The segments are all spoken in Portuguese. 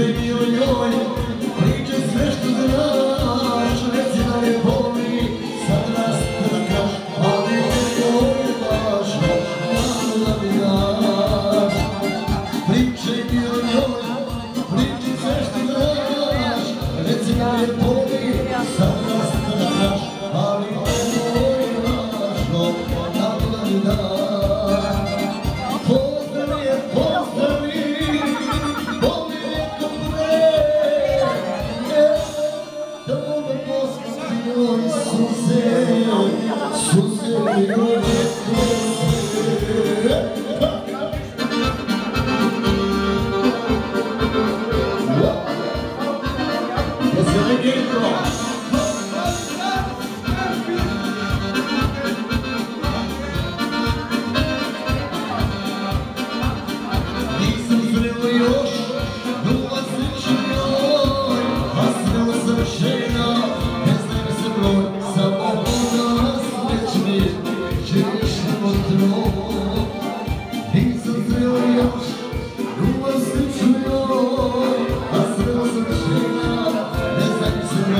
живи у него ćeš odroj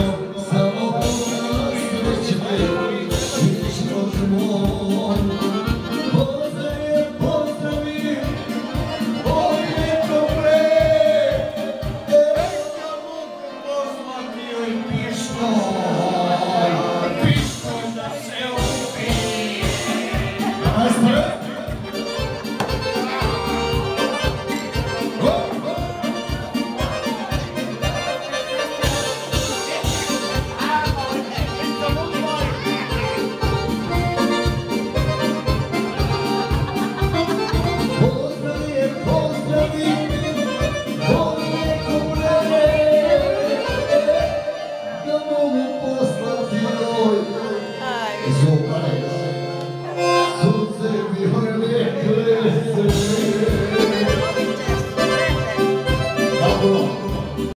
Obrigado.